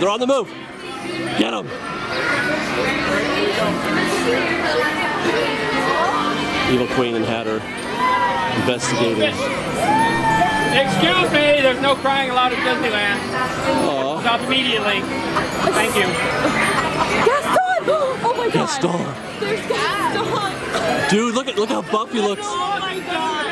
They're, they're on the move. They're on the move. Get them. Evil Queen and Hatter investigating. Excuse me, there's no crying allowed at Disneyland. Aw, Stop immediately. Thank you. Gaston! Oh my god! Gaston. There's Gaston! Dude, look at look how buff he looks. Oh my god!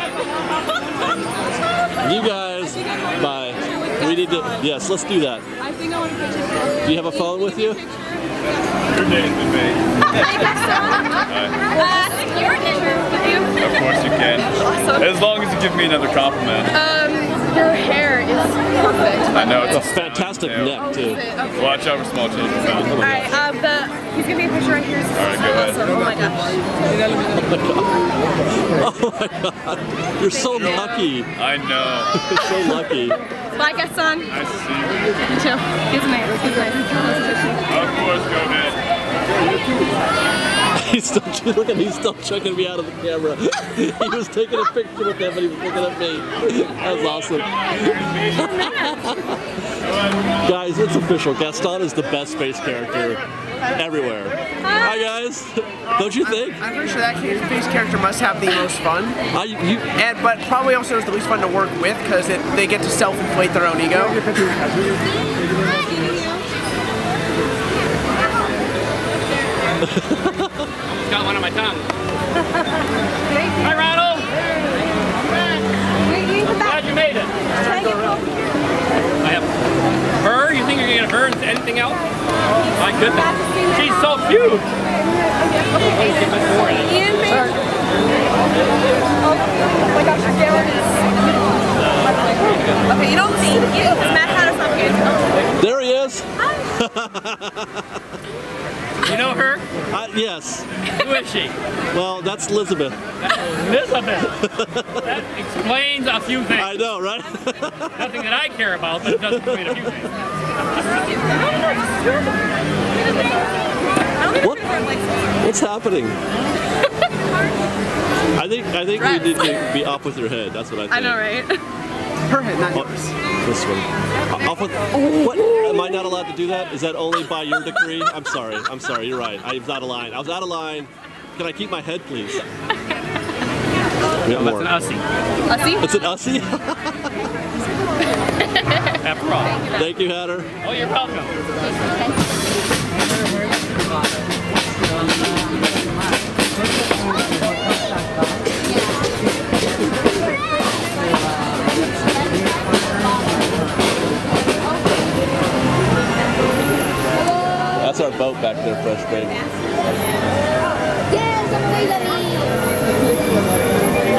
You guys, bye. We need to. Yes, let's do that. I think I want to picture. Do you have a phone with you? Your date's with me. Hi Gaston! Uh, your picture with you. Of course you can. Awesome. As long as you give me another compliment. Um, your hair is perfect. I know It's it's a fantastic neck too. Okay. Watch out for small children. Alright, um, the, he's gonna be a picture right here. Alright, go ahead. Awesome. Oh my gosh. Oh my god, you're so lucky. I know. You're so lucky. Bye Gaston. Nice to see you. You too. He's nice. He's nice. Of course, go ahead. He's still look at he's still checking me out of the camera. he was taking a picture with them, but he was looking at me. That was awesome. guys, it's official. Gaston is the best face character everywhere. Hi guys. Don't you think? I'm pretty sure that face character must have the most fun, I, you, and but probably also is the least fun to work with because they get to self-inflate their own ego. Got one on my tongue. Hi, Ronald. Glad you made it. I have her. You think you're gonna get her and anything else? My goodness, she's so cute. Get much more in it. Ian made. Oh my gosh, your gown is. Okay, you don't see you. Because Mad Hatter's not good. there he is. You know her? Uh, yes. Who is she? Well, that's Elizabeth. Elizabeth. That explains a few things. I know, right? Nothing that I care about, but it does explain a few things. what? What's happening? I think I think we need to be off with your head. That's what I think. I know, right? Her head, not Oh, yours. this one. Uh, Off with, what? Am I not allowed to do that? Is that only by your decree? I'm sorry. I'm sorry. You're right. I was out of line. I was out of line. Can I keep my head, please? We got That's an Ussie, Ussie? It's an Ussie? after all. Thank you, Hatter. Oh, you're welcome. Boat back there, Fresh Baby. Yes, I'm waving at me.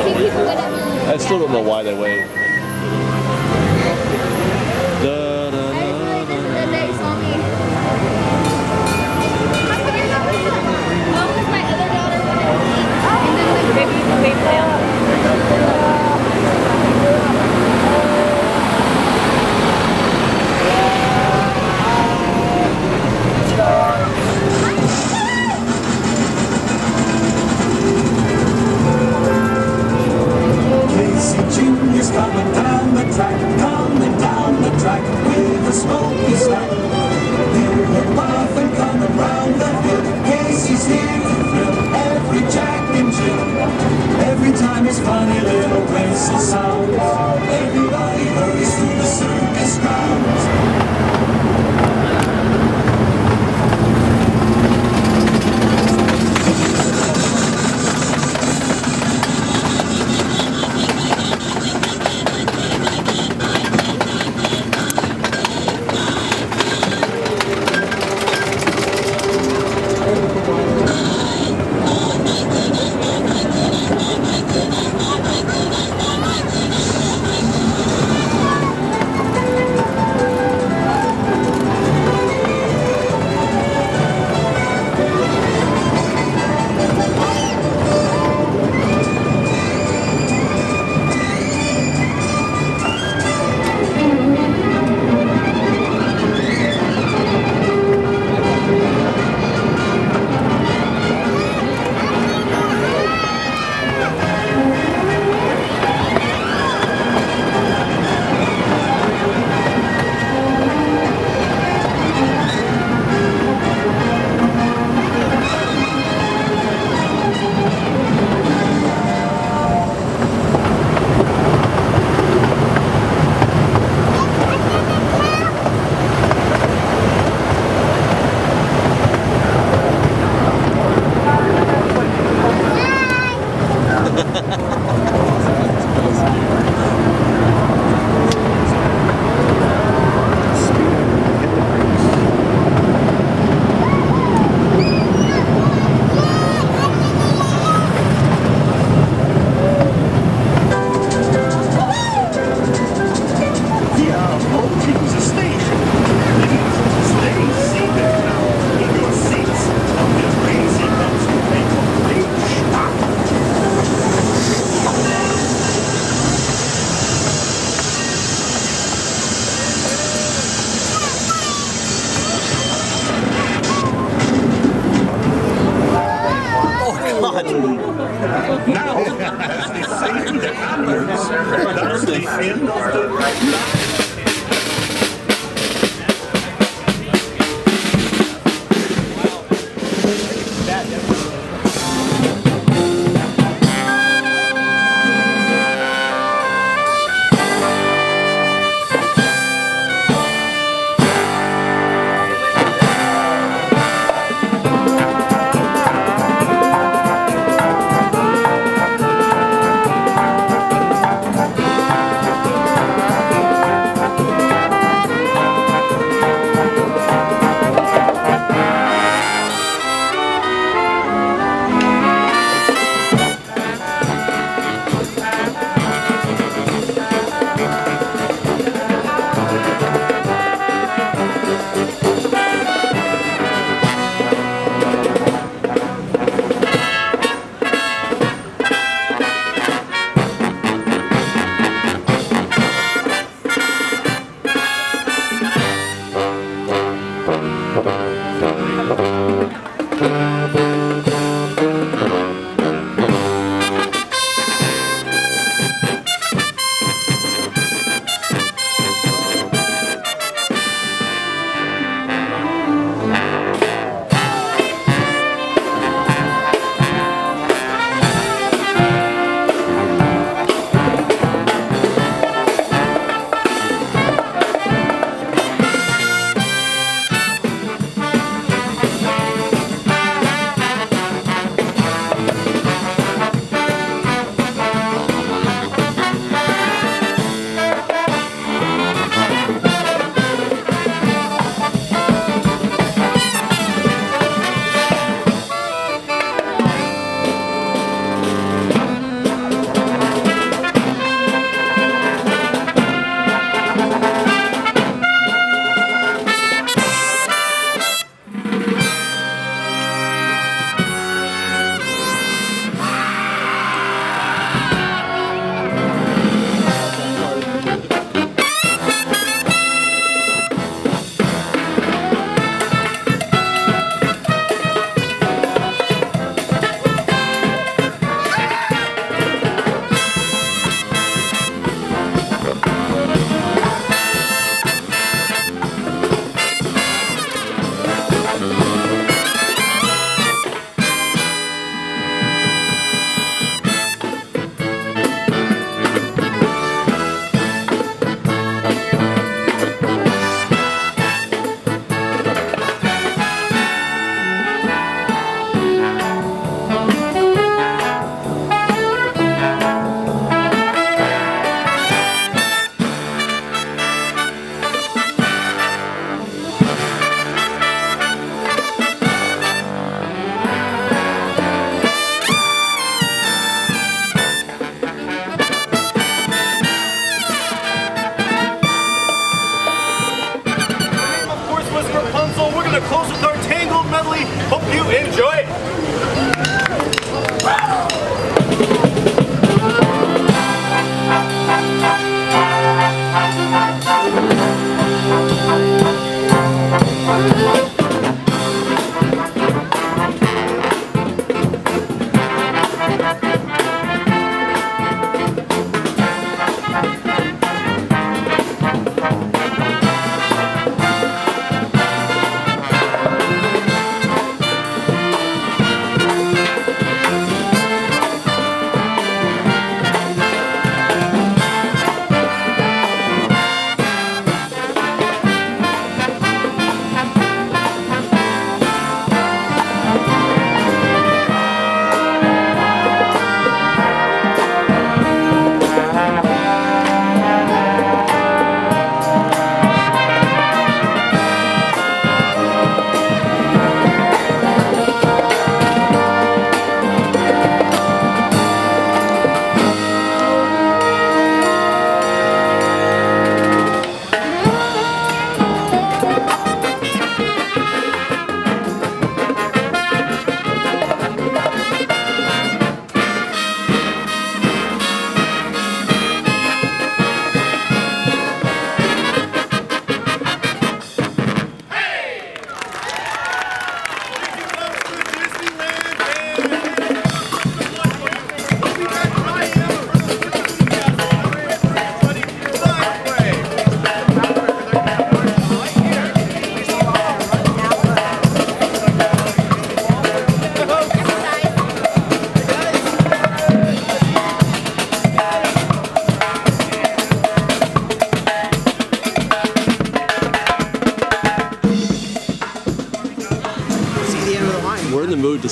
Keep people good at me. I still don't know why they wave. Da, da, I da, da. think that they Jr.'s coming down the track, coming down the track with a smoky stack. Hear him laughing coming round the hill. Casey's here to thrill every Jack and Jill. Every time his funny little whistle sounds,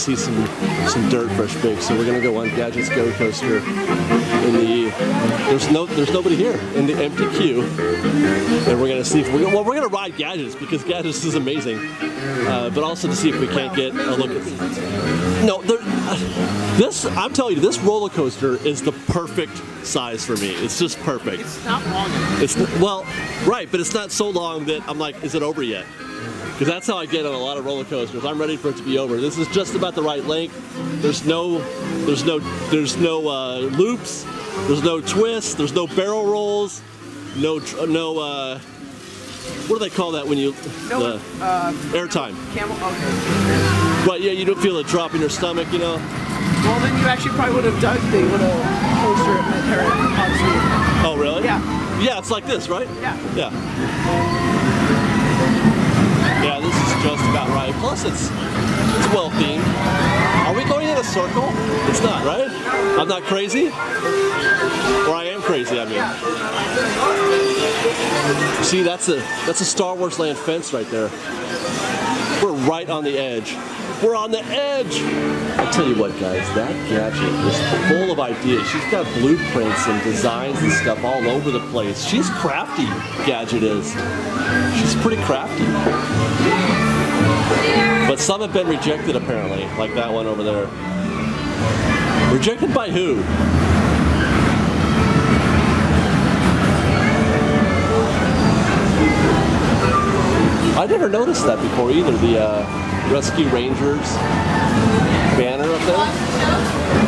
see some some dirt fresh baked, so we're gonna go on Gadget's Go Coaster in the there's no there's nobody here in the empty queue, and we're gonna see if we well we're gonna ride Gadgets because Gadgets is amazing, uh, but also to see if we can't get a look at no there, this I'm telling you this roller coaster is the perfect size for me. It's just perfect. It's not long enough. It's well, right, but it's not so long that I'm like, is it over yet? Because that's how I get on a lot of roller coasters. I'm ready for it to be over. This is just about the right length. There's no, there's no, there's no uh, loops. There's no twists. There's no barrel rolls. No, no. Uh, what do they call that when you No, the uh, airtime? camel. Okay. But yeah, you don't feel it drop in your stomach, you know. Well, then you actually probably would have dug the little coaster at Terra on Oh really? Yeah. Yeah, it's like this, right? Yeah. Yeah. Yeah, this is just about right. Plus, it's it's well themed. Are we going in a circle? It's not, right? I'm not crazy. Or I am crazy. I mean. See, that's a that's a Star Wars Land fence right there. We're right on the edge. We're on the edge. I'll tell you what, guys, that gadget is full of ideas. She's got blueprints and designs and stuff all over the place. She's crafty, Gadget is. She's pretty crafty. But some have been rejected apparently, like that one over there. Rejected by who? I never noticed that before either. The uh, Rescue Rangers banner up there.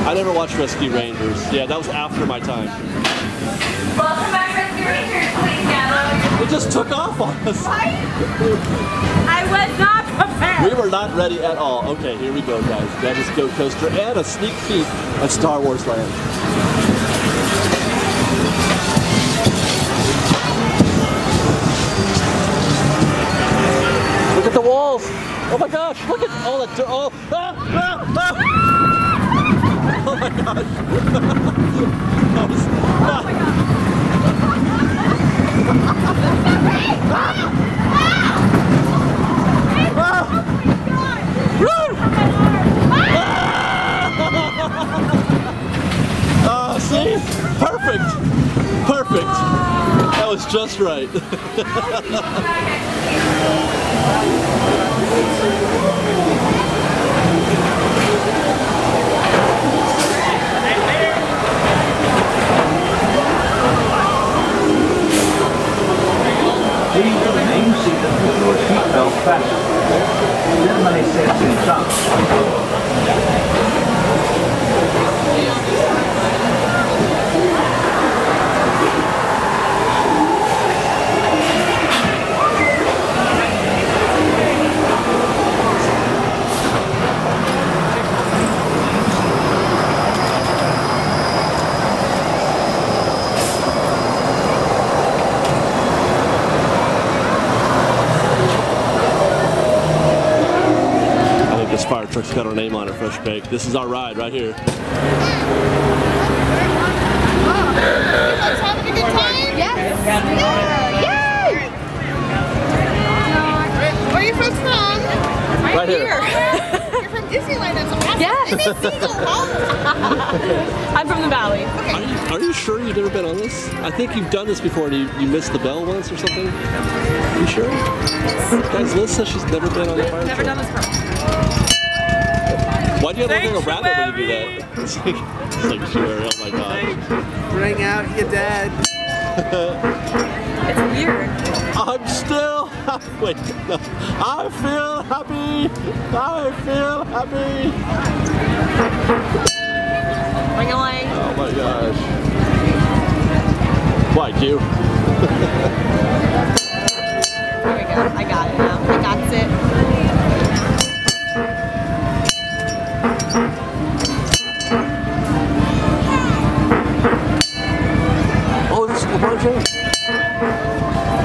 I never watched Rescue Rangers. Yeah, that was after my time. Welcome back, Rescue Rangers, please gather. It just took off on us. I was not prepared. We were not ready at all. Okay, here we go, guys. That is Go Coaster and a sneak peek at Star Wars Land. Look at the walls. Oh my gosh, look at all the. Oh, ah, ah, ah. oh my gosh. That was- ah. Oh, see? Perfect. Perfect. That was just right. faccia, ferma l'esserci in on it, Fresh Bake. This is our ride right here. Let's have a good time. Yes. Yeah. Yay! Where are you from? Right here. You're from Disneyland. That's awesome. Yes. Let me see the hall. I'm from the valley. Are you, are you sure you've never been on this? I think you've done this before and you, you missed the bell once or something. You sure? Guys, Liz says she's never been on the fire Never truck. done this before. Why do you have to Thank look like a rabbit when you do that? It's like, it's like sure, oh my gosh. Bring out your dad. It's weird. I'm still happy. Wait, no. I feel happy. I feel happy. Ring a ling. Oh my gosh. Why, you? There we go. I got it now. I got it. James.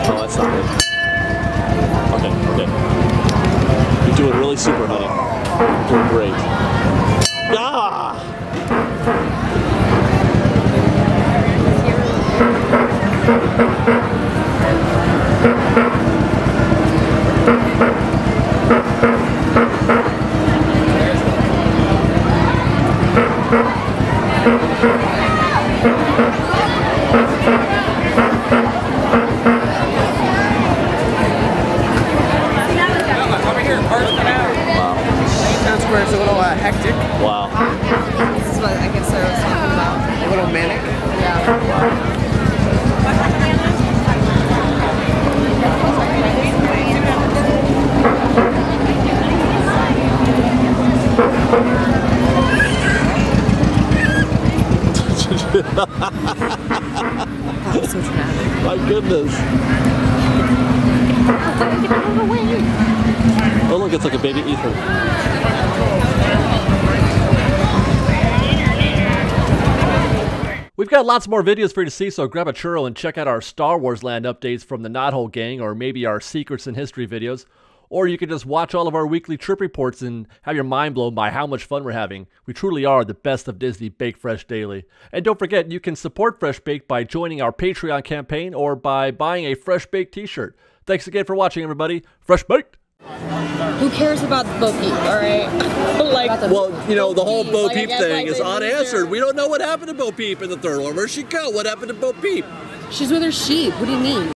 Oh, that's not it. Okay, okay. You're doing really super, honey. You're doing great. Ah! Hectic, Wow. This is what I guess I was talking about. a little manic. Yeah. That was so dramatic. My goodness. Oh, look, it's like a baby Ethan. We've got lots more videos for you to see, so grab a churro and check out our Star Wars Land updates from the Knothole Gang, or maybe our Secrets in History videos. Or you can just watch all of our weekly trip reports and have your mind blown by how much fun we're having. We truly are the best of Disney Bake Fresh Daily. And don't forget, you can support Fresh Bake by joining our Patreon campaign or by buying a Fresh Bake t shirt. Thanks again for watching, everybody. Fresh Baked! Who cares about Bo Peep, alright? like, Well, you know, the whole Bo Peep guess, thing is unanswered. We don't know what happened to Bo Peep in the third one. Where'd she go? What happened to Bo Peep? She's with her sheep. What do you mean?